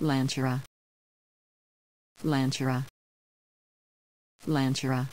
Lantura. Lantura. Lantura.